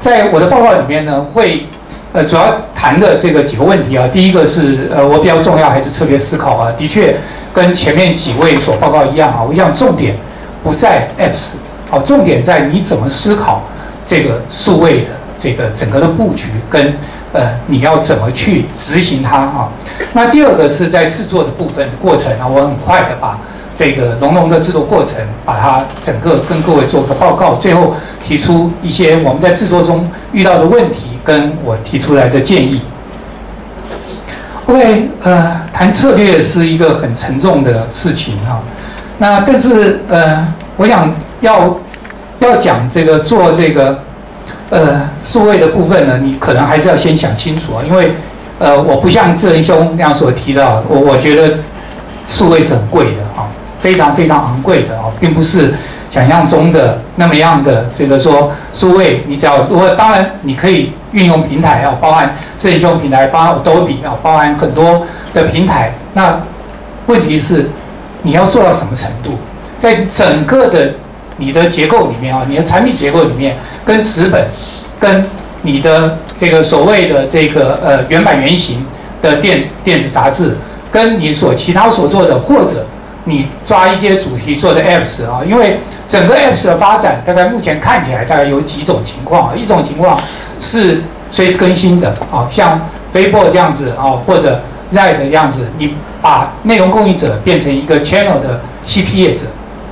在我的报告里面呢，会呃主要谈的这个几个问题啊，第一个是呃我比较重要还是策略思考啊，的确跟前面几位所报告一样啊，我想重点不在 apps，好，重点在你怎么思考这个数位的这个整个的布局跟呃你要怎么去执行它啊。那第二个是在制作的部分过程啊，我很快的把。这个浓浓的制作过程，把它整个跟各位做个报告，最后提出一些我们在制作中遇到的问题，跟我提出来的建议。OK，呃，谈策略是一个很沉重的事情哈。那但是呃，我想要要讲这个做这个呃数位的部分呢，你可能还是要先想清楚啊，因为呃，我不像智仁兄那样所提到，我我觉得数位是很贵的哈。非常非常昂贵的哦，并不是想象中的那么样的。这个说数位，你只要如果当然你可以运用平台啊，包含摄影用平台，包含 Adobe 啊，包含很多的平台。那问题是你要做到什么程度？在整个的你的结构里面啊，你的产品结构里面，跟纸本，跟你的这个所谓的这个呃原版原型的电电子杂志，跟你所其他所做的或者。你抓一些主题做的 apps 啊，因为整个 apps 的发展，大概目前看起来大概有几种情况啊。一种情况是随时更新的啊，像飞博这样子啊，或者 Red 这样子，你把内容供应者变成一个 channel 的 CP 业者。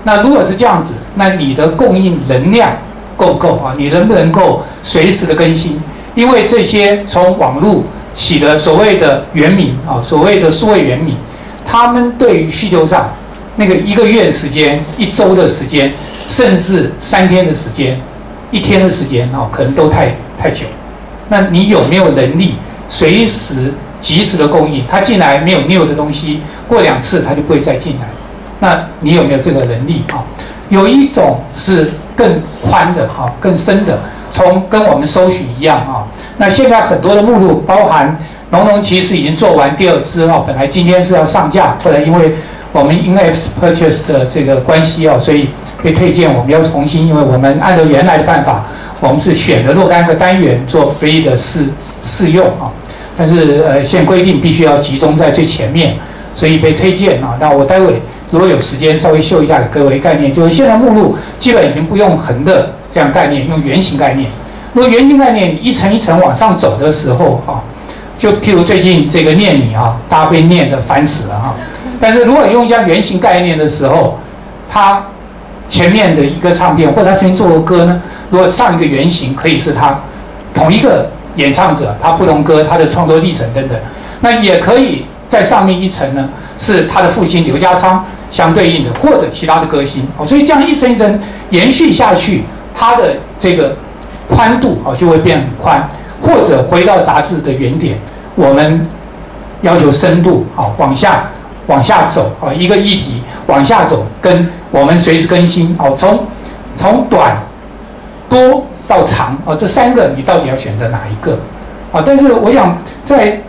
那如果是这样子，那你的供应能量够不够啊？你能不能够随时的更新？因为这些从网络起的所谓的原名啊，所谓的数位原名，他们对于需求上。那个一个月的时间，一周的时间，甚至三天的时间，一天的时间哦，可能都太太久。那你有没有能力随时及时的供应？他进来没有 new 的东西，过两次他就不会再进来。那你有没有这个能力啊？有一种是更宽的啊，更深的，从跟我们搜寻一样啊。那现在很多的目录，包含农农其实已经做完第二支哦，本来今天是要上架，后来因为。我们因为 purchase 的这个关系哦，所以被推荐我们要重新，因为我们按照原来的办法，我们是选了若干个单元做飞的试试用啊，但是呃现规定必须要集中在最前面，所以被推荐啊。那我待会如果有时间稍微秀一下给各位概念，就是现在目录基本已经不用横的这样概念，用圆形概念。如果圆形概念一层一层往上走的时候啊，就譬如最近这个念你啊，大家被念的烦死了啊。但是如果用一下原型概念的时候，他前面的一个唱片或者他曾经做过歌呢？如果上一个原型可以是他同一个演唱者，他不同歌他的创作历程等等，那也可以在上面一层呢，是他的父亲刘家昌相对应的，或者其他的歌星哦。所以这样一层一层延续下去，它的这个宽度哦就会变很宽，或者回到杂志的原点，我们要求深度好往下。往下走啊，一个议题往下走，跟我们随时更新哦。从从短、多到长啊，这三个你到底要选择哪一个啊？但是我想在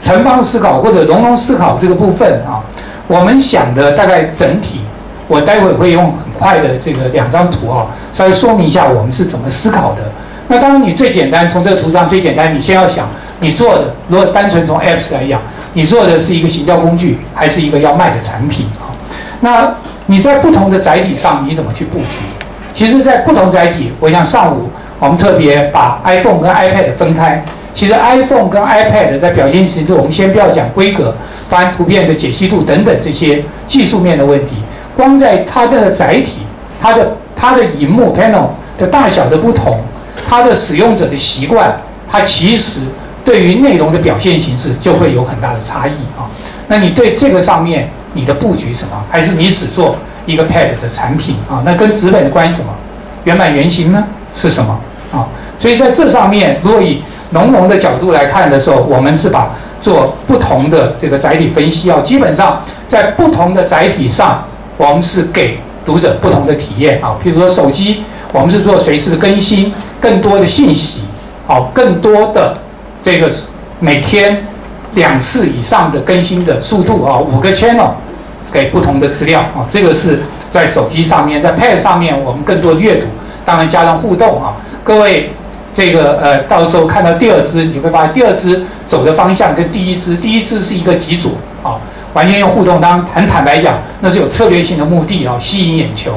城邦思考或者融融思考这个部分啊，我们想的大概整体，我待会会用很快的这个两张图啊，稍微说明一下我们是怎么思考的。那当然你最简单，从这个图上最简单，你先要想你做的，如果单纯从 apps 来讲。你做的是一个行销工具，还是一个要卖的产品啊？那你在不同的载体上你怎么去布局？其实，在不同载体，我想上午我们特别把 iPhone 跟 iPad 分开。其实 iPhone 跟 iPad 在表现形式，我们先不要讲规格，包含图片的解析度等等这些技术面的问题。光在它的载体、它的它的荧幕 panel 的大小的不同，它的使用者的习惯，它其实。对于内容的表现形式就会有很大的差异啊。那你对这个上面你的布局什么？还是你只做一个 Pad 的产品啊？那跟纸本的关系什么？原版原型呢是什么啊？所以在这上面，如果以浓浓的角度来看的时候，我们是把做不同的这个载体分析啊。基本上在不同的载体上，我们是给读者不同的体验啊。譬如说手机，我们是做随时的更新，更多的信息，好，更多的。这个每天两次以上的更新的速度啊，五个 channel 给不同的资料啊，这个是在手机上面，在 Pad 上面我们更多的阅读，当然加上互动啊。各位这个呃，到时候看到第二支，你会发现第二支走的方向跟第一支，第一支是一个极左啊，完全用互动。当然，很坦白讲，那是有策略性的目的啊，吸引眼球。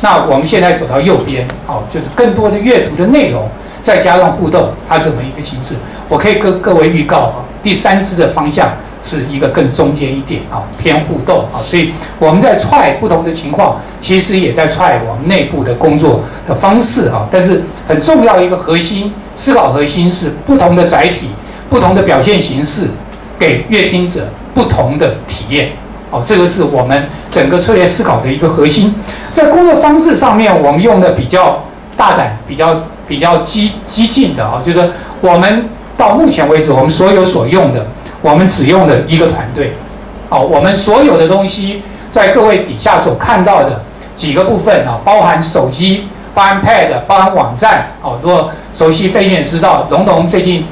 那我们现在走到右边，好，就是更多的阅读的内容，再加上互动，它是怎么一个形式？我可以跟各位预告啊，第三支的方向是一个更中间一点啊，偏互动啊。所以我们在踹不同的情况，其实也在踹我们内部的工作的方式啊。但是很重要一个核心思考核心是不同的载体、不同的表现形式，给阅听者不同的体验。哦，这个是我们整个策略思考的一个核心。在工作方式上面，我们用的比较大胆、比较比较激激进的啊，就是我们到目前为止，我们所有所用的，我们只用的一个团队。哦，我们所有的东西，在各位底下所看到的几个部分啊，包含手机、包含 Pad、包含网站。哦，如果熟悉飞行员知道，龙龙最近。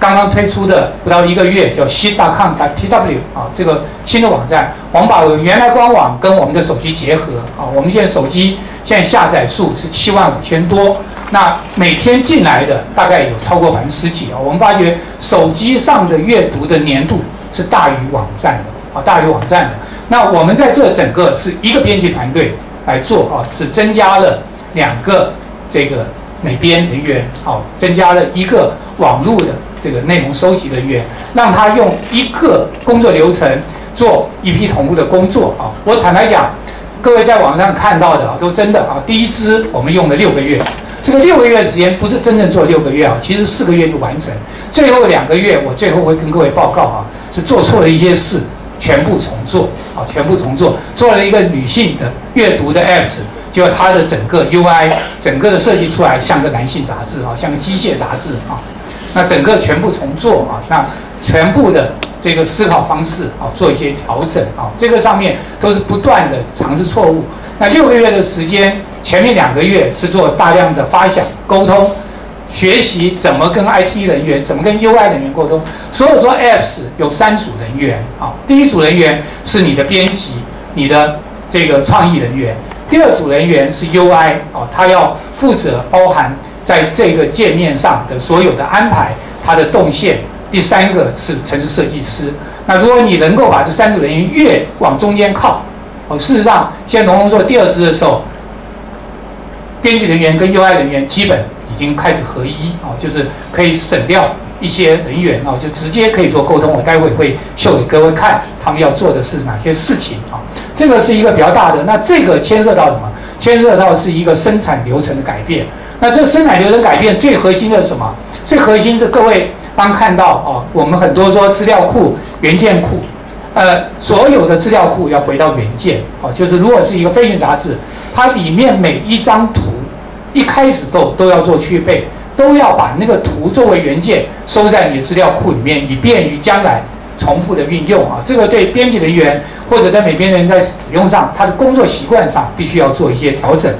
刚刚推出的不到一个月，叫 c.com.tw 啊，这个新的网站，我们把原来官网跟我们的手机结合啊。我们现在手机现在下载数是七万五千多，那每天进来的大概有超过百分之十几啊。我们发觉手机上的阅读的粘度是大于网站的啊，大于网站的。那我们在这整个是一个编辑团队来做啊，只增加了两个这个美编人员，啊，增加了一个网络的。这个内容收集人员，让他用一个工作流程做一批同步的工作啊！我坦白讲，各位在网上看到的啊，都真的啊。第一支我们用了六个月，这个六个月的时间不是真正做六个月啊，其实四个月就完成。最后两个月，我最后会跟各位报告啊，是做错了一些事，全部重做啊，全部重做，做了一个女性的阅读的 apps，结果它的整个 UI 整个的设计出来像个男性杂志啊，像个机械杂志啊。那整个全部重做啊，那全部的这个思考方式啊，做一些调整啊，这个上面都是不断的尝试错误。那六个月的时间，前面两个月是做大量的发想、沟通、学习怎么跟 IT 人员、怎么跟 UI 人员沟通。所有做 Apps 有三组人员啊，第一组人员是你的编辑、你的这个创意人员，第二组人员是 UI 啊，他要负责包含。在这个界面上的所有的安排，它的动线。第三个是城市设计师。那如果你能够把这三组人员越往中间靠，哦，事实上，现在农农做第二支的时候，编辑人员跟 UI 人员基本已经开始合一，哦，就是可以省掉一些人员，哦，就直接可以做沟通。我待会会秀给各位看，他们要做的是哪些事情啊？这个是一个比较大的。那这个牵涉到什么？牵涉到是一个生产流程的改变。那这生产流程改变最核心的是什么？最核心是各位刚看到哦，我们很多说资料库、元件库，呃，所有的资料库要回到原件哦，就是如果是一个飞行杂志，它里面每一张图一开始都都要做去背，都要把那个图作为原件收在你的资料库里面，以便于将来重复的运用啊。这个对编辑人员或者在美编人在使用上，他的工作习惯上必须要做一些调整。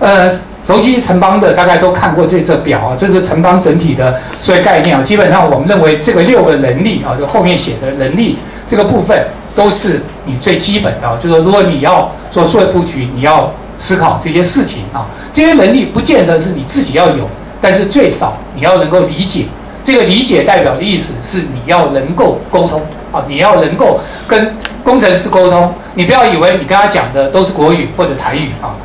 呃，熟悉城邦的大概都看过这则表啊，这是城邦整体的所有概念啊。基本上我们认为这个六个能力啊，就后面写的能力这个部分都是你最基本的。就是如果你要做数位布局，你要思考这些事情啊，这些能力不见得是你自己要有，但是最少你要能够理解。这个理解代表的意思是你要能够沟通啊，你要能够跟工程师沟通。你不要以为你跟他讲的都是国语或者台语啊。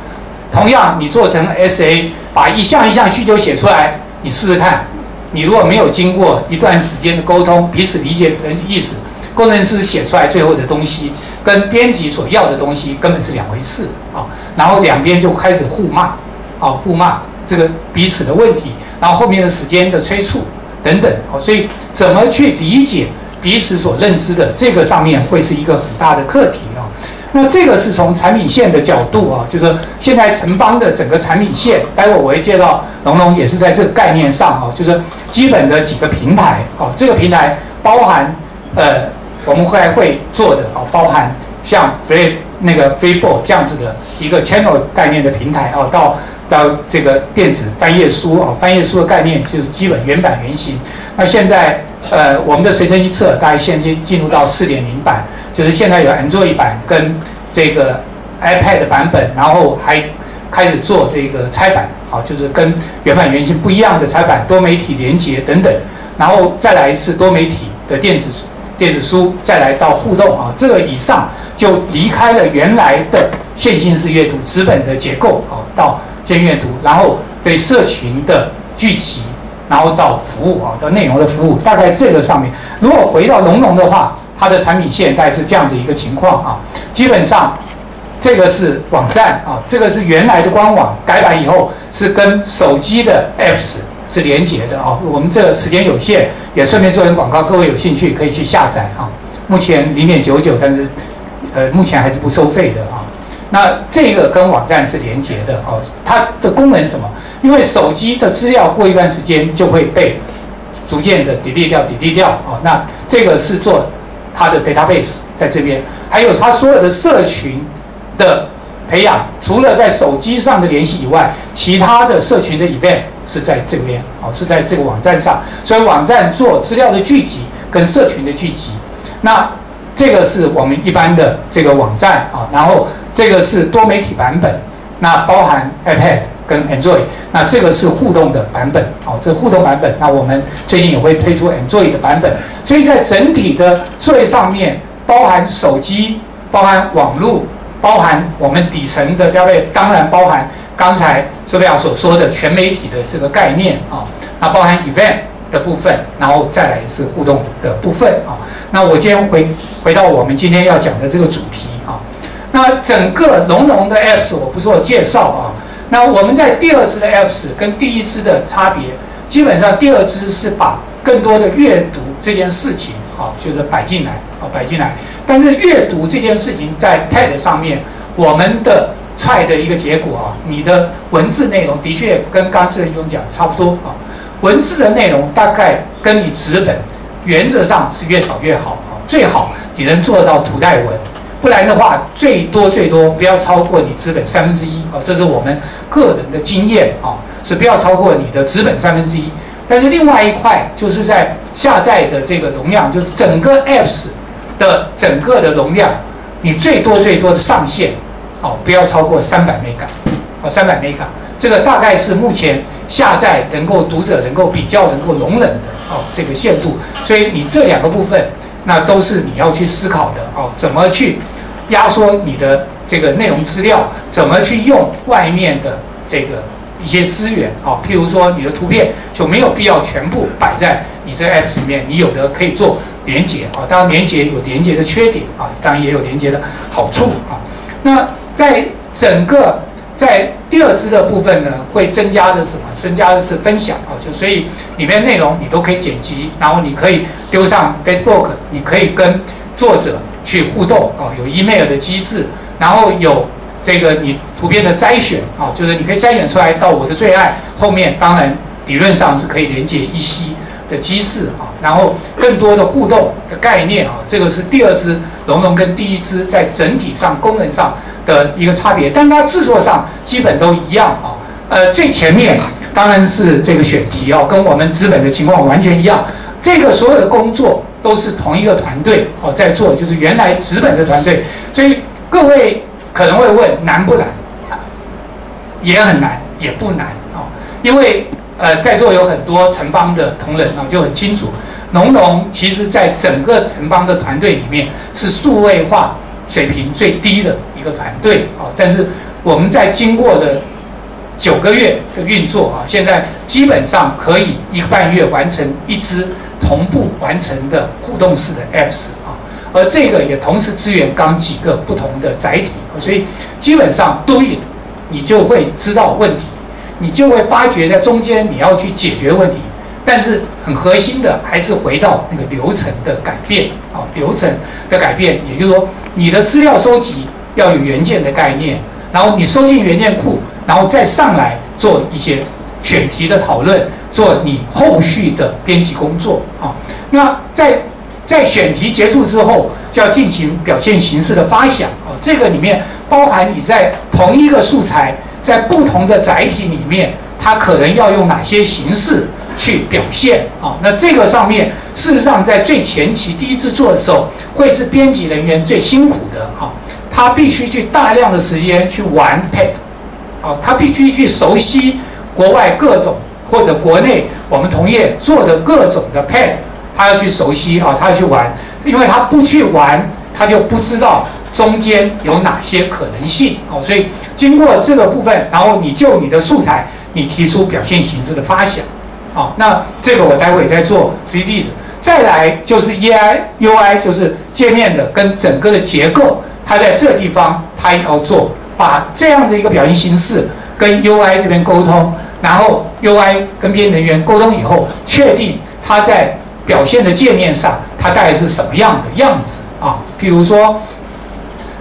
同样，你做成 SA，把一项一项需求写出来，你试试看。你如果没有经过一段时间的沟通，彼此理解的意思，工程师写出来最后的东西，跟编辑所要的东西根本是两回事啊。然后两边就开始互骂，啊，互骂这个彼此的问题，然后后面的时间的催促等等，所以怎么去理解彼此所认知的这个上面，会是一个很大的课题。那这个是从产品线的角度啊，就是现在城邦的整个产品线，待会我会介绍龙龙也是在这个概念上啊，就是基本的几个平台啊，这个平台包含呃，我们会会做的啊，包含像 Free 那个 Freebook 这样子的一个 channel 概念的平台啊，到到这个电子翻页书啊，翻页书的概念就是基本原版原型。那现在呃，我们的随身一册大概现在进入到四点零版。就是现在有 Android 版跟这个 iPad 版本，然后还开始做这个拆板，啊，就是跟原版原型不一样的拆版，多媒体连接等等，然后再来一次多媒体的电子电子书，再来到互动啊，这个以上就离开了原来的线性式阅读纸本的结构啊，到线阅读，然后对社群的聚集，然后到服务啊，到内容的服务，大概这个上面，如果回到龙龙的话，它的产品线大概是这样子一个情况啊，基本上。这个是网站啊，这个是原来的官网，改版以后是跟手机的 apps 是连接的啊。我们这时间有限，也顺便做点广告，各位有兴趣可以去下载啊。目前零点九九，但是呃目前还是不收费的啊。那这个跟网站是连接的哦，它的功能什么？因为手机的资料过一段时间就会被逐渐的 delete 掉，delete 掉啊。那这个是做它的 database 在这边，还有它所有的社群。的培养，除了在手机上的联系以外，其他的社群的 event 是在这边，哦，是在这个网站上。所以网站做资料的聚集跟社群的聚集，那这个是我们一般的这个网站啊。然后这个是多媒体版本，那包含 iPad 跟 Android，那这个是互动的版本，哦，这互动版本。那我们最近也会推出 Android 的版本，所以在整体的作业上面，包含手机，包含网络。包含我们底层的标配，当然包含刚才苏菲亚所说的全媒体的这个概念啊，那包含 event 的部分，然后再来是互动的部分啊。那我今天回回到我们今天要讲的这个主题啊，那整个浓浓的 apps 我不做介绍啊。那我们在第二支的 apps 跟第一支的差别，基本上第二支是把更多的阅读这件事情啊，就是摆进来啊，摆进来。但是阅读这件事情在 Pad 上面，我们的 try 的一个结果啊，你的文字内容的确跟刚才英雄讲差不多啊。文字的内容大概跟你纸本原则上是越少越好啊，最好你能做到图带文，不然的话最多最多不要超过你资本三分之一啊，这是我们个人的经验啊，是不要超过你的资本三分之一。但是另外一块就是在下载的这个容量，就是整个 apps。的整个的容量，你最多最多的上限，哦，不要超过三百 mega，哦，三百 mega，这个大概是目前下载能够读者能够比较能够容忍的哦这个限度。所以你这两个部分，那都是你要去思考的哦，怎么去压缩你的这个内容资料，怎么去用外面的这个一些资源啊，譬如说你的图片就没有必要全部摆在你这 app 里面，你有的可以做。连接啊，当然连接有连接的缺点啊，当然也有连接的好处啊。那在整个在第二支的部分呢，会增加的什么？增加的是分享啊，就所以里面内容你都可以剪辑，然后你可以丢上 Facebook，你可以跟作者去互动啊，有 email 的机制，然后有这个你图片的摘选啊，就是你可以摘选出来到我的最爱后面，当然理论上是可以连接一息。的机制啊，然后更多的互动的概念啊，这个是第二支龙龙跟第一支在整体上功能上的一个差别，但它制作上基本都一样啊。呃，最前面当然是这个选题哦，跟我们资本的情况完全一样。这个所有的工作都是同一个团队哦在做，就是原来资本的团队。所以各位可能会问难不难？也很难，也不难啊，因为。呃，在座有很多城邦的同仁啊，就很清楚，农农其实在整个城邦的团队里面是数位化水平最低的个团队啊。但是我们在经过的九个月的运作啊，现在基本上可以一个半月完成一支同步完成的互动式的 apps 啊。而这个也同时支援刚几个不同的载体，所以基本上 do it，你就会知道问题。你就会发觉在中间你要去解决问题，但是很核心的还是回到那个流程的改变啊，流程的改变，也就是说你的资料收集要有元件的概念，然后你收进元件库，然后再上来做一些选题的讨论，做你后续的编辑工作啊。那在在选题结束之后，就要进行表现形式的发想啊，这个里面包含你在同一个素材。在不同的载体里面，它可能要用哪些形式去表现啊？那这个上面，事实上在最前期第一次做的时候，会是编辑人员最辛苦的哈。他必须去大量的时间去玩 Pad，啊，他必须去熟悉国外各种或者国内我们同业做的各种的 pad，他要去熟悉啊，他要去玩，因为他不去玩，他就不知道中间有哪些可能性哦。所以经过这个部分，然后你就你的素材，你提出表现形式的发想，啊，那这个我待会再做实际例子。再来就是 E I U I，就是界面的跟整个的结构，他在这地方他也要做，把这样的一个表现形式跟 U I 这边沟通，然后 U I 跟编人员沟通以后，确定它在表现的界面上它大概是什么样的样子啊？譬如说，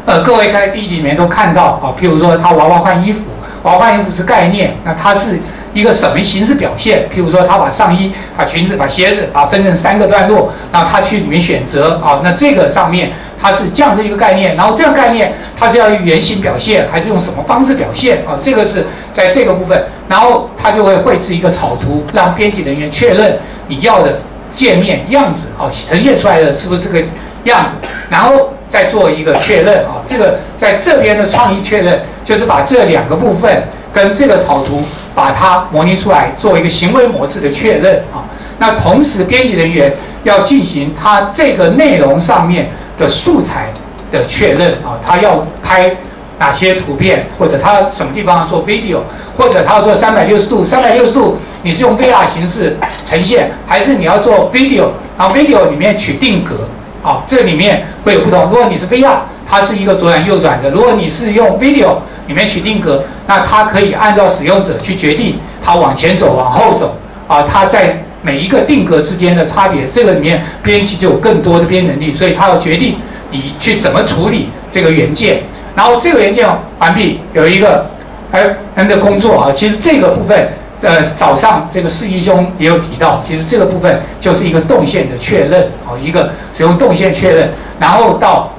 呃，各位在第一集里面都看到啊，譬如说他娃娃换衣服，娃娃换衣服是概念，那它是。一个什么形式表现？譬如说，他把上衣、把裙子、把鞋子啊分成三个段落，然后他去里面选择啊。那这个上面它是这样子一个概念，然后这个概念它是要用圆形表现，还是用什么方式表现啊？这个是在这个部分，然后他就会绘制一个草图，让编辑人员确认你要的界面样子啊，呈现出来的是不是这个样子，然后再做一个确认啊。这个在这边的创意确认，就是把这两个部分跟这个草图。把它模拟出来，做一个行为模式的确认啊。那同时，编辑人员要进行他这个内容上面的素材的确认啊。他要拍哪些图片，或者他什么地方要做 video，或者他要做三百六十度。三百六十度，你是用 VR 形式呈现，还是你要做 video？然后 video 里面取定格啊，这里面会有不同。如果你是 VR，它是一个左转右转的；如果你是用 video。里面取定格，那它可以按照使用者去决定，它往前走、往后走啊，它在每一个定格之间的差别，这个里面编辑就有更多的编能力，所以他要决定你去怎么处理这个元件，然后这个元件完毕有一个 F N 的工作啊，其实这个部分，呃，早上这个四一兄也有提到，其实这个部分就是一个动线的确认啊，一个使用动线确认，然后到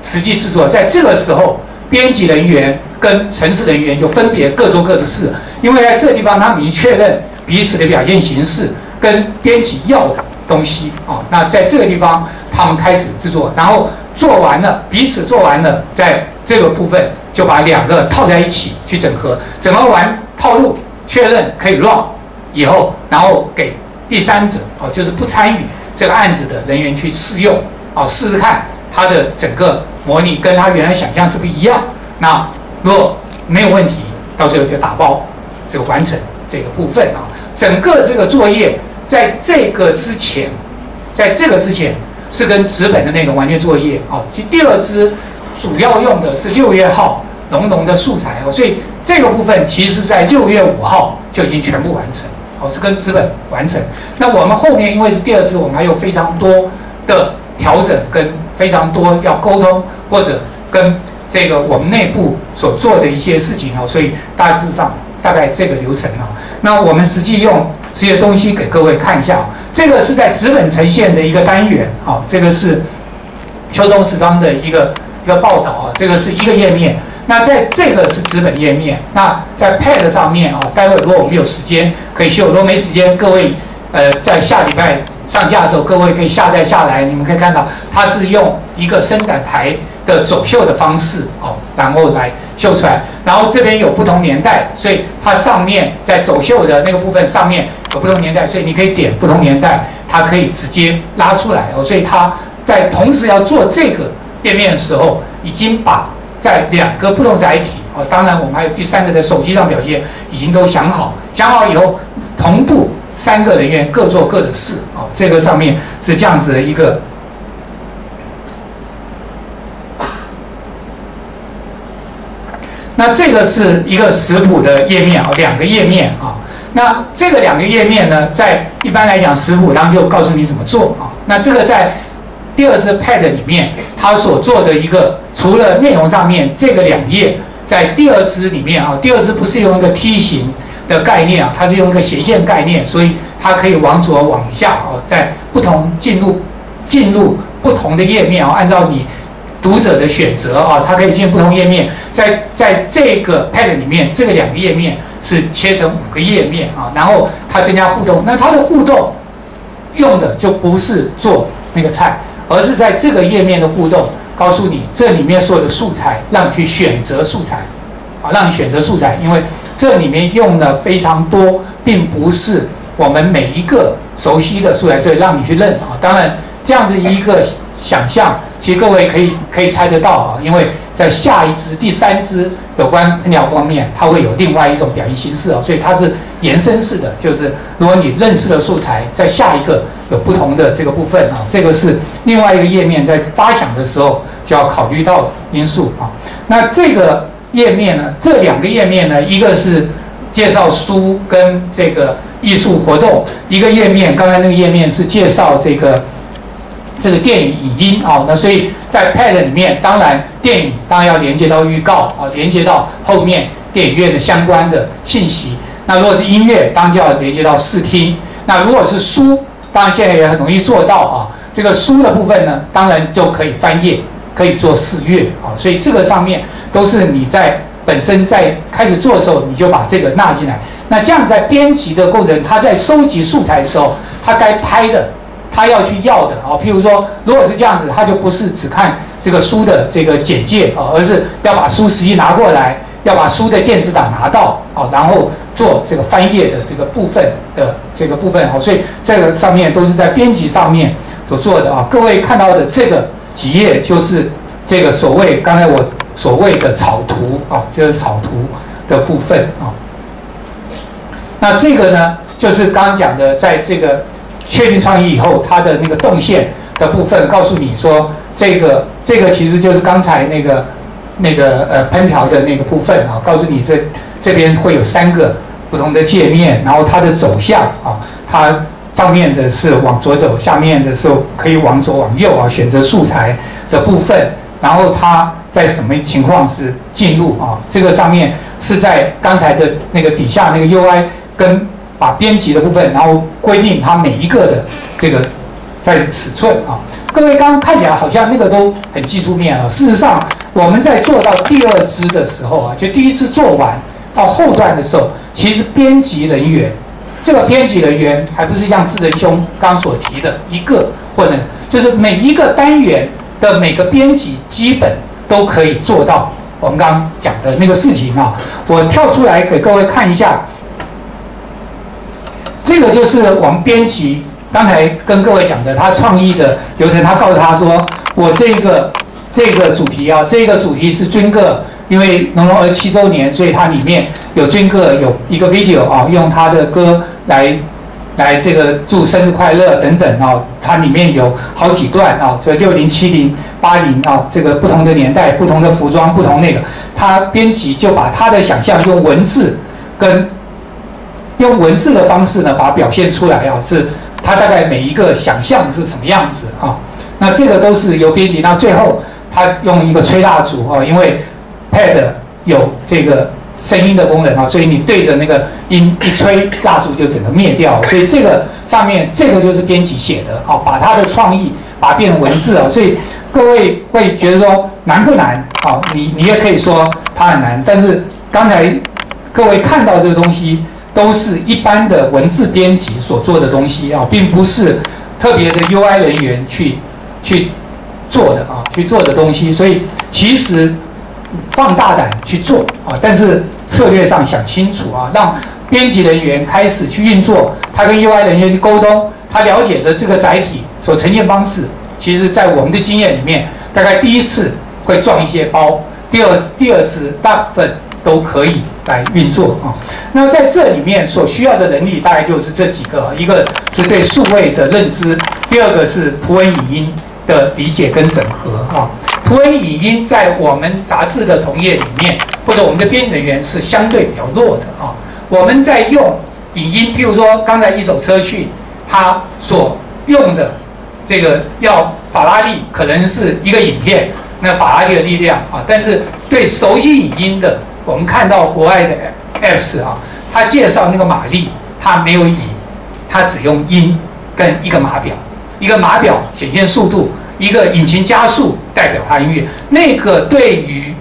实际制作，在这个时候，编辑人员。跟城市人员就分别各做各的事，因为在这地方他们已经确认彼此的表现形式跟编辑要的东西啊。那在这个地方他们开始制作，然后做完了，彼此做完了，在这个部分就把两个套在一起去整合，整合完套路确认可以 run 以后，然后给第三者哦，就是不参与这个案子的人员去试用啊，试试看他的整个模拟跟他原来想象是不是一样？那。如果没有问题，到最后就打包，这个完成这个部分啊。整个这个作业在这个之前，在这个之前是跟纸本的内容完全作业啊。其第二支主要用的是六月号浓浓的素材哦，所以这个部分其实在六月五号就已经全部完成哦，是跟纸本完成。那我们后面因为是第二支，我们还有非常多的调整跟非常多要沟通或者跟。这个我们内部所做的一些事情哦，所以大致上大概这个流程哦。那我们实际用这些东西给各位看一下，这个是在纸本呈现的一个单元啊，这个是秋冬时装的一个一个报道啊，这个是一个页面。那在这个是纸本页面，那在 Pad 上面啊，待会如果我们有时间可以修，如果没时间，各位呃在下礼拜上架的时候，各位可以下载下来，你们可以看到它是用一个伸展台。的走秀的方式哦，然后来秀出来，然后这边有不同年代，所以它上面在走秀的那个部分上面有不同年代，所以你可以点不同年代，它可以直接拉出来哦。所以它在同时要做这个页面的时候，已经把在两个不同载体哦，当然我们还有第三个在手机上表现，已经都想好，想好以后同步三个人员各做各的事哦。这个上面是这样子的一个。那这个是一个食谱的页面啊，两个页面啊。那这个两个页面呢，在一般来讲食谱当中就告诉你怎么做啊。那这个在第二支 Pad 里面，它所做的一个，除了内容上面这个两页，在第二支里面啊，第二支不是用一个梯形的概念啊，它是用一个斜线概念，所以它可以往左往下啊，在不同进入进入不同的页面啊，按照你。读者的选择啊，它可以进入不同页面，在在这个 Pad 里面，这个两个页面是切成五个页面啊，然后它增加互动。那它的互动用的就不是做那个菜，而是在这个页面的互动，告诉你这里面所有的素材，让你去选择素材啊，让你选择素材，因为这里面用了非常多，并不是我们每一个熟悉的素材，所以让你去认啊。当然，这样子一个想象，其实各位可以可以猜得到啊，因为在下一支、第三支有关烹调方面，它会有另外一种表现形式啊，所以它是延伸式的，就是如果你认识了素材，在下一个有不同的这个部分啊，这个是另外一个页面在发想的时候就要考虑到因素啊。那这个。页面呢？这两个页面呢，一个是介绍书跟这个艺术活动，一个页面，刚才那个页面是介绍这个这个电影影音啊。那所以在 Pad 里面，当然电影当然要连接到预告啊，连接到后面电影院的相关的信息。那如果是音乐，当然就要连接到视听。那如果是书，当然现在也很容易做到啊。这个书的部分呢，当然就可以翻页，可以做视阅啊。所以这个上面。都是你在本身在开始做的时候，你就把这个纳进来。那这样在编辑的过程，他在收集素材的时候，他该拍的，他要去要的啊。譬如说，如果是这样子，他就不是只看这个书的这个简介啊，而是要把书实际拿过来，要把书的电子档拿到啊，然后做这个翻页的这个部分的这个部分啊。所以这个上面都是在编辑上面所做的啊。各位看到的这个几页，就是这个所谓刚才我。所谓的草图啊，就是草图的部分啊。那这个呢，就是刚刚讲的，在这个确定创意以后，它的那个动线的部分，告诉你说，这个这个其实就是刚才那个那个呃烹调的那个部分啊，告诉你这这边会有三个不同的界面，然后它的走向啊，它上面的是往左走，下面的时候可以往左往右啊，选择素材的部分，然后它。在什么情况是进入啊？这个上面是在刚才的那个底下那个 UI 跟把编辑的部分，然后规定它每一个的这个在尺寸啊。各位刚刚看起来好像那个都很技术面啊，事实上我们在做到第二支的时候啊，就第一次做完到后段的时候，其实编辑人员这个编辑人员还不是像智仁兄刚所提的一个，或者就是每一个单元的每个编辑基本。都可以做到我们刚讲的那个事情啊！我跳出来给各位看一下，这个就是我们编辑刚才跟各位讲的他创意的流程。他告诉他说：“我这个这个主题啊，这个主题是军歌，因为农农二七周年，所以它里面有军歌，有一个 video 啊，用他的歌来来这个祝生日快乐等等啊。它里面有好几段啊，这六零七零。”八零啊，这个不同的年代、不同的服装、不同那个，他编辑就把他的想象用文字跟用文字的方式呢，把它表现出来啊，是他大概每一个想象是什么样子啊？那这个都是由编辑，那最后他用一个吹蜡烛啊，因为 Pad 有这个声音的功能啊，所以你对着那个音一吹，蜡烛就整个灭掉，所以这个上面这个就是编辑写的啊，把他的创意把它变成文字啊，所以。各位会觉得说难不难？好，你你也可以说它很难。但是刚才各位看到这个东西，都是一般的文字编辑所做的东西啊，并不是特别的 UI 人员去去做的啊，去做的东西。所以其实放大胆去做啊，但是策略上想清楚啊，让编辑人员开始去运作，他跟 UI 人员去沟通，他了解的这个载体所呈现方式。其实，在我们的经验里面，大概第一次会撞一些包，第二第二次大部分都可以来运作啊。那在这里面所需要的能力，大概就是这几个：一个是对数位的认知，第二个是图文影音的理解跟整合啊。图文影音在我们杂志的同业里面，或者我们的编辑人员是相对比较弱的啊。我们在用影音，譬如说刚才一手车讯，它所用的。这个要法拉利可能是一个影片，那法拉利的力量啊，但是对熟悉影音的，我们看到国外的 apps 啊，它介绍那个马力，它没有影，它只用音跟一个码表，一个码表显现速度，一个引擎加速代表它音乐，那个对于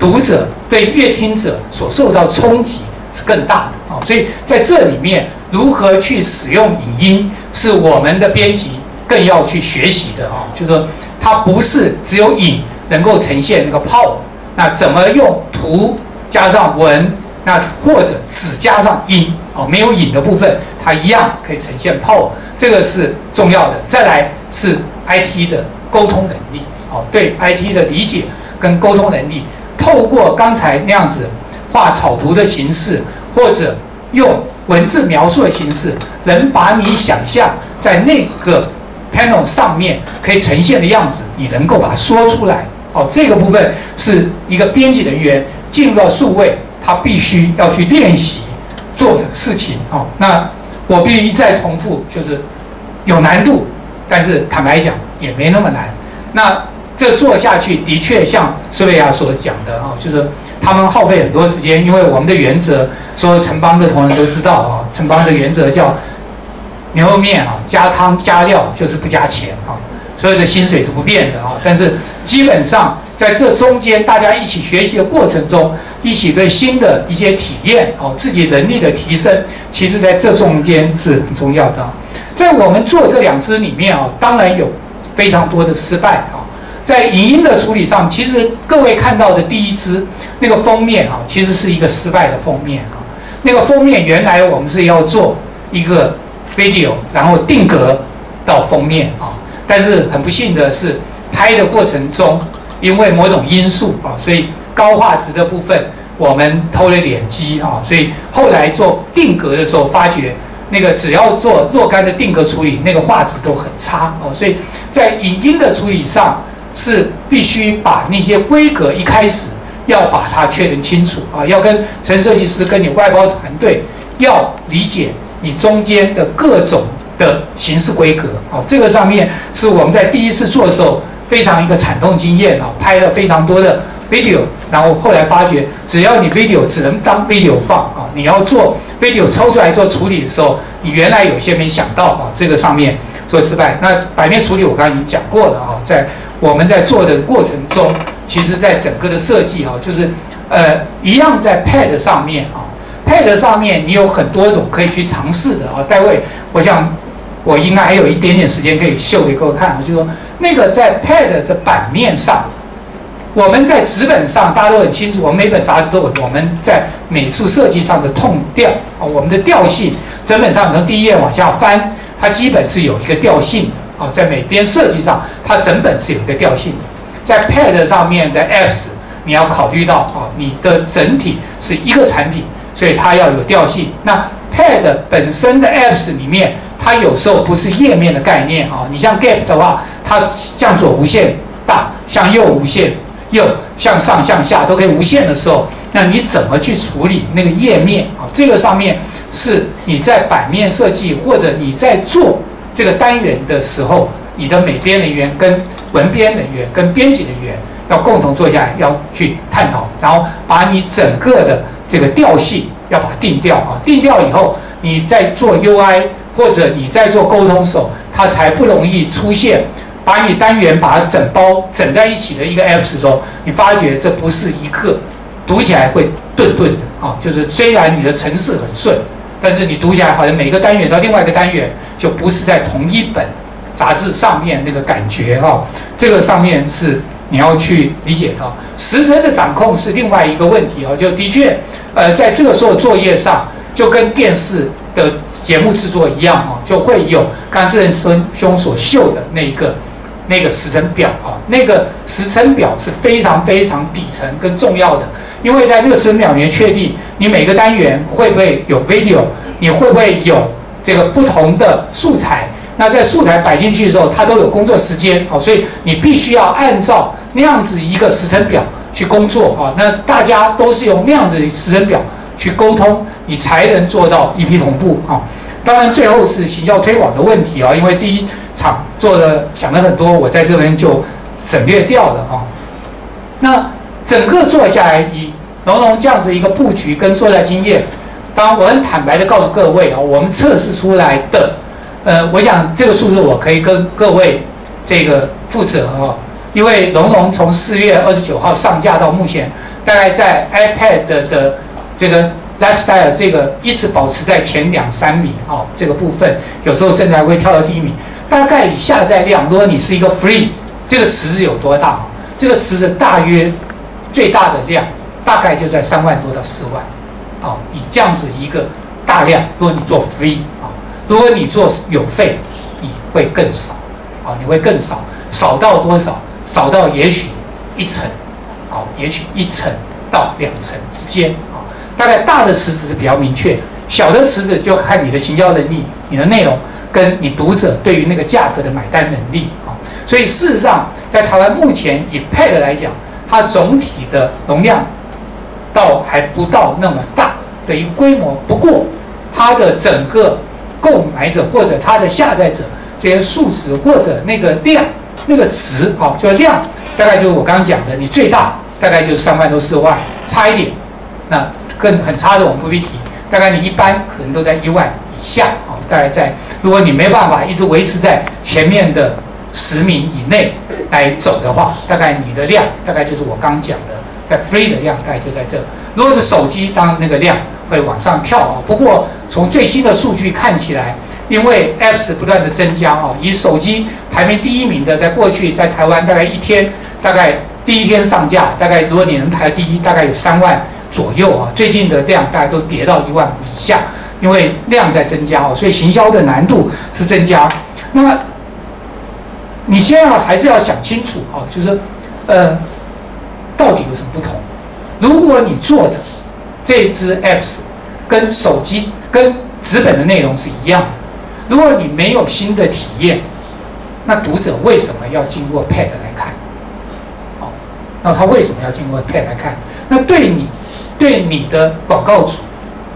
读者对乐听者所受到冲击是更大的啊，所以在这里面如何去使用影音，是我们的编辑。更要去学习的啊，就是说它不是只有影能够呈现那个 power，那怎么用图加上文，那或者只加上影哦，没有影的部分，它一样可以呈现 power，这个是重要的。再来是 IT 的沟通能力哦，对 IT 的理解跟沟通能力，透过刚才那样子画草图的形式，或者用文字描述的形式，能把你想象在那个 panel 上面可以呈现的样子，你能够把它说出来哦。这个部分是一个编辑人员进入到数位，他必须要去练习做的事情哦。那我必须一再重复，就是有难度，但是坦白讲也没那么难。那这做下去的确像苏维亚所讲的啊，就是他们耗费很多时间，因为我们的原则，所有城邦的同仁都知道啊，城邦的原则叫牛肉面啊，加汤加料就是不加钱，所有的薪水是不变的啊。但是基本上在这中间，大家一起学习的过程中，一起对新的一些体验哦，自己能力的提升，其实在这中间是很重要的。在我们做这两支里面啊，当然有非常多的失败啊。在影音的处理上，其实各位看到的第一支那个封面啊，其实是一个失败的封面啊。那个封面原来我们是要做一个 video，然后定格到封面啊。但是很不幸的是，拍的过程中因为某种因素啊，所以高画质的部分我们偷了点机啊，所以后来做定格的时候发觉，那个只要做若干的定格处理，那个画质都很差哦。所以在影音的处理上。是必须把那些规格一开始要把它确认清楚啊，要跟陈设计师跟你外包团队要理解你中间的各种的形式规格啊，这个上面是我们在第一次做的时候非常一个惨痛经验啊，拍了非常多的 video，然后后来发觉只要你 video 只能当 video 放啊，你要做 video 抽出来做处理的时候，你原来有些没想到啊，这个上面做失败。那版面处理我刚刚已经讲过了啊，在。我们在做的过程中，其实在整个的设计啊，就是呃一样在 Pad 上面啊，Pad 上面你有很多种可以去尝试的啊。待会我想我应该还有一点点时间可以秀给各位看啊，就是说那个在 Pad 的版面上，我们在纸本上大家都很清楚，我们每本杂志都有我们在美术设计上的痛调啊，我们的调性，整本上从第一页往下翻，它基本是有一个调性。啊，在每边设计上，它整本是有一个调性的。在 Pad 上面的 apps，你要考虑到啊，你的整体是一个产品，所以它要有调性。那 Pad 本身的 apps 里面，它有时候不是页面的概念啊。你像 Gap 的话，它向左无限大，向右无限右，向上向下都可以无限的时候，那你怎么去处理那个页面啊？这个上面是你在版面设计或者你在做。这个单元的时候，你的美编人员跟文编人员跟编辑人员要共同坐下来，要去探讨，然后把你整个的这个调性要把它定调啊，定调以后，你在做 UI 或者你在做沟通时候，它才不容易出现把你单元把它整包整在一起的一个 App 时候，你发觉这不是一个读起来会顿顿的啊，就是虽然你的程式很顺。但是你读起来好像每个单元到另外一个单元就不是在同一本杂志上面那个感觉哈，这个上面是你要去理解的。时程的掌控是另外一个问题啊，就的确，呃，在这个时候作业上就跟电视的节目制作一样啊，就会有刚才志仁兄所秀的那一个那个时程表啊，那个时程表是非常非常底层跟重要的。因为在那个时秒里面确定你每个单元会不会有 video，你会不会有这个不同的素材？那在素材摆进去的时候，它都有工作时间哦，所以你必须要按照那样子一个时程表去工作啊。那大家都是用那样子的时程表去沟通，你才能做到一批同步啊。当然最后是行销推广的问题啊，因为第一场做的讲了很多，我在这边就省略掉了啊。那。整个做下来，以龙龙这样子一个布局跟作战经验，当然我很坦白的告诉各位啊，我们测试出来的，呃，我想这个数字我可以跟各位这个负责啊，因为龙龙从四月二十九号上架到目前，大概在 iPad 的这个 lifestyle 这个一直保持在前两三米啊，这个部分有时候甚至还会跳到第一米。大概以下载量，如果你是一个 free，这个池子有多大？这个池子大约。最大的量，大概就在三万多到四万，啊，以这样子一个大量，如果你做 free 啊，如果你做有费，你会更少，啊，你会更少，少到多少？少到也许一层，啊，也许一层到两层之间，大概大的池子是比较明确，小的池子就看你的行销能力、你的内容跟你读者对于那个价格的买单能力，啊，所以事实上在台湾目前以 Pad 来讲，它总体的容量。到还不到那么大的一个规模，不过它的整个购买者或者它的下载者这些数值或者那个量那个值啊，就量大概就是我刚刚讲的，你最大大概就是三万多四万，差一点，那更很差的我们不必提，大概你一般可能都在一万以下啊，大概在如果你没办法一直维持在前面的十名以内来走的话，大概你的量大概就是我刚讲的。在 free 的量大概就在这。如果是手机，当然那个量会往上跳啊。不过从最新的数据看起来，因为 apps 不断的增加啊，以手机排名第一名的，在过去在台湾大概一天，大概第一天上架，大概如果你能排第一，大概有三万左右啊。最近的量大概都跌到一万五以下，因为量在增加哦，所以行销的难度是增加。那么你先要还是要想清楚啊，就是呃。到底有什么不同？如果你做的这支 apps 跟手机、跟纸本的内容是一样的，如果你没有新的体验，那读者为什么要经过 Pad 来看？哦，那他为什么要经过 Pad 来看？那对你、对你的广告主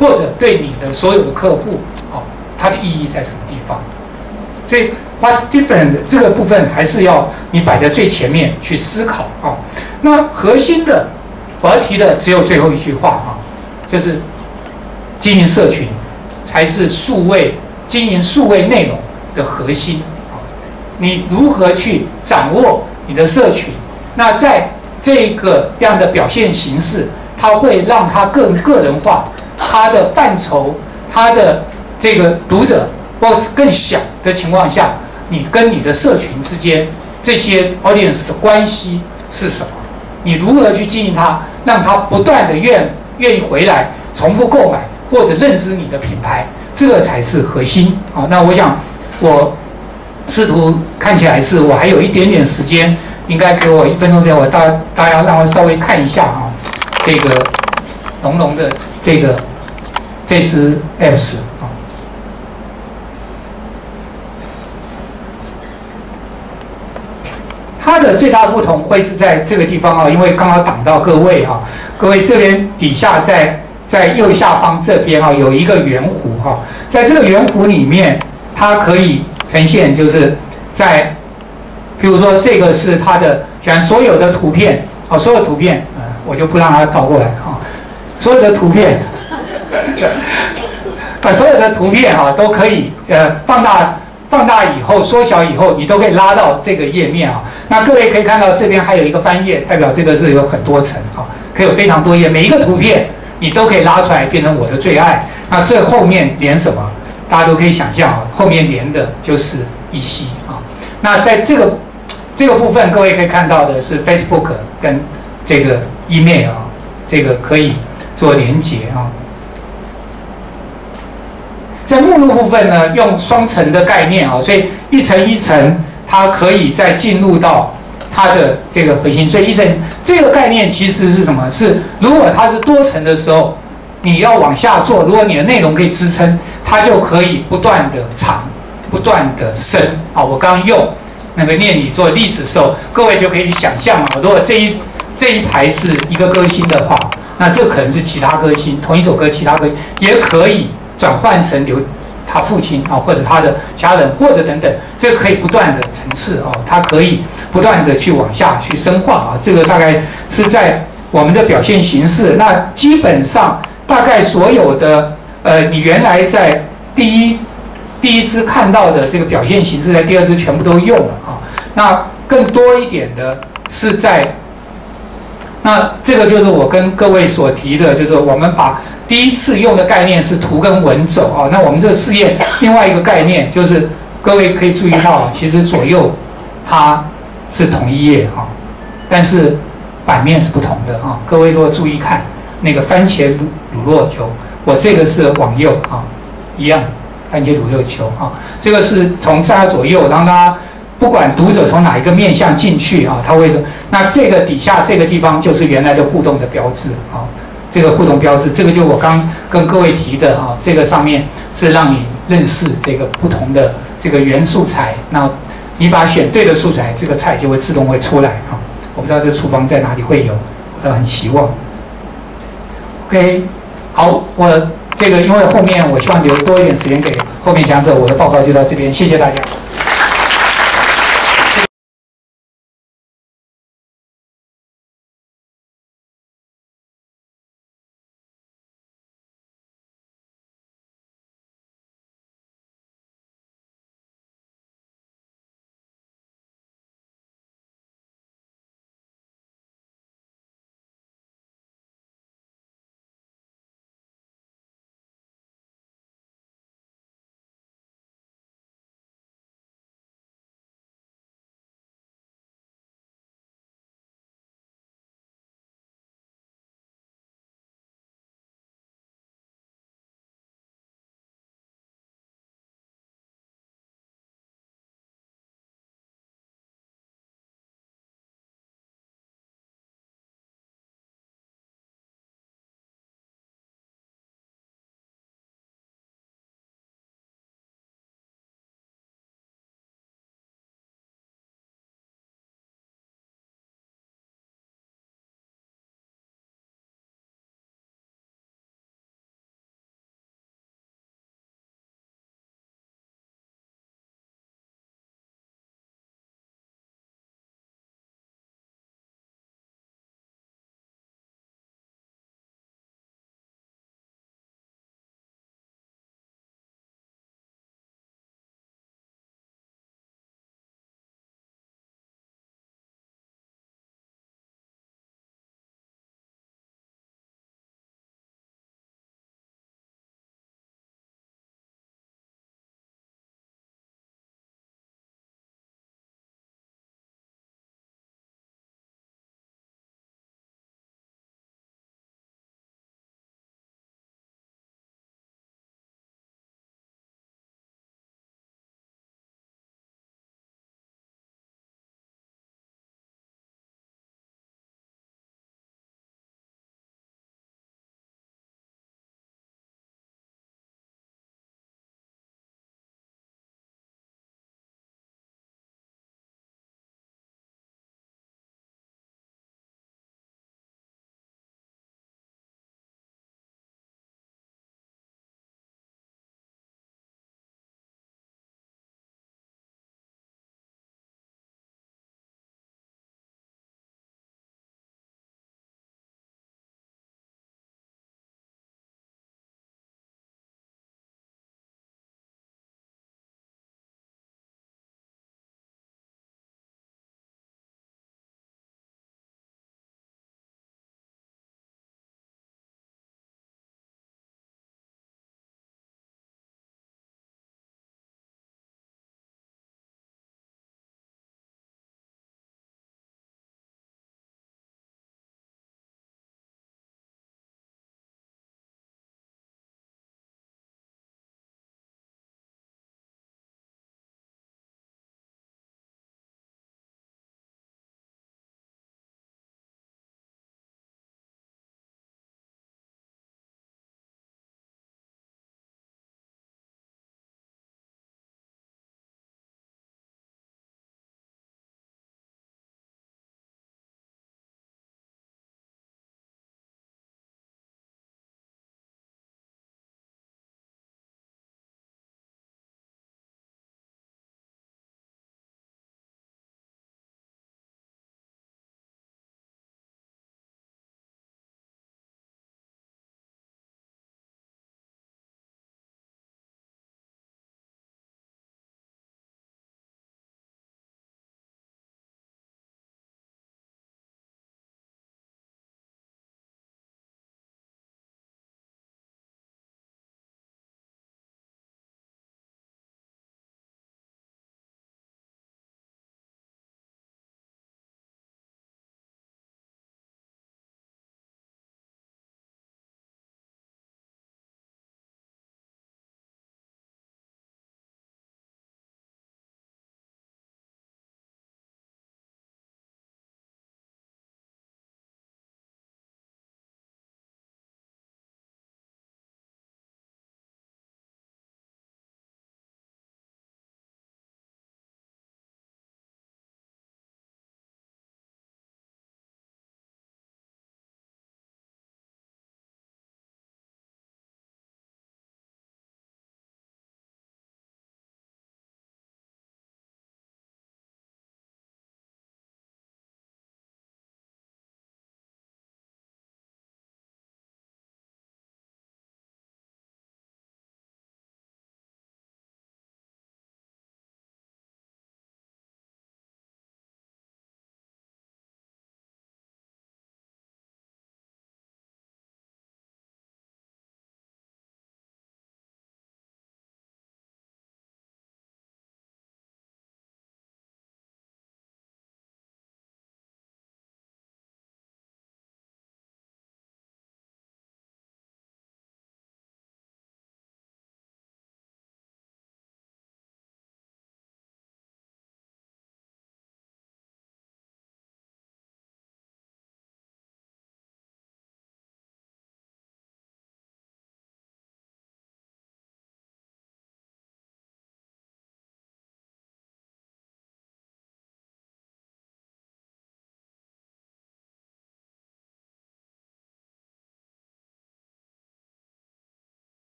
或者对你的所有的客户，好，它的意义在什么地方？所以 What's different 这个部分还是要你摆在最前面去思考啊。那核心的我要提的只有最后一句话啊，就是经营社群才是数位经营数位内容的核心啊。你如何去掌握你的社群？那在这个样的表现形式，它会让它更个人化，它的范畴，它的这个读者或是更小的情况下，你跟你的社群之间这些 audience 的关系是什么？你如何去经营它，让它不断的愿愿意回来重复购买或者认知你的品牌，这个才是核心啊。那我想，我试图看起来是我还有一点点时间，应该给我一分钟时间，我大大家让我稍微看一下啊，这个浓浓的这个这支 apps。它的最大的不同会是在这个地方啊，因为刚好挡到各位啊，各位这边底下在在右下方这边啊有一个圆弧哈，在这个圆弧里面，它可以呈现就是在，比如说这个是它的选所有的图片啊，所有图片，我就不让它倒过来啊，所有的图片，把所有的图片啊都可以呃放大。放大以后，缩小以后，你都可以拉到这个页面啊。那各位可以看到，这边还有一个翻页，代表这个是有很多层啊，可以有非常多页。每一个图片你都可以拉出来变成我的最爱。那最后面连什么？大家都可以想象啊，后面连的就是一息啊。那在这个这个部分，各位可以看到的是 Facebook 跟这个 email 啊，这个可以做连接啊。在目录部分呢，用双层的概念啊，所以一层一层，它可以再进入到它的这个核心。所以一层这个概念其实是什么？是如果它是多层的时候，你要往下做，如果你的内容可以支撑，它就可以不断的长，不断的深啊。我刚刚用那个念你做例子的时候，各位就可以想象啊，如果这一这一排是一个歌星的话，那这可能是其他歌星，同一首歌其他歌也可以。转换成留他父亲啊，或者他的家人，或者等等，这可以不断的层次啊，它可以不断的去往下去深化啊。这个大概是在我们的表现形式。那基本上大概所有的呃，你原来在第一第一支看到的这个表现形式，在第二支全部都用了啊。那更多一点的是在，那这个就是我跟各位所提的，就是我们把。第一次用的概念是图跟文走啊，那我们这个试验另外一个概念就是，各位可以注意到，其实左右它是同一页哈，但是版面是不同的啊。各位如果注意看那个番茄乳乳酪球，我这个是往右啊，一样番茄乳酪球啊，这个是从上左右，让它不管读者从哪一个面向进去啊，它会那这个底下这个地方就是原来的互动的标志啊。这个互动标志，这个就我刚跟各位提的哈，这个上面是让你认识这个不同的这个原素材。那你把选对的素材，这个菜就会自动会出来啊。我不知道这厨房在哪里会有，我很期望。OK，好，我这个因为后面我希望留多一点时间给后面讲者，我的报告就到这边，谢谢大家。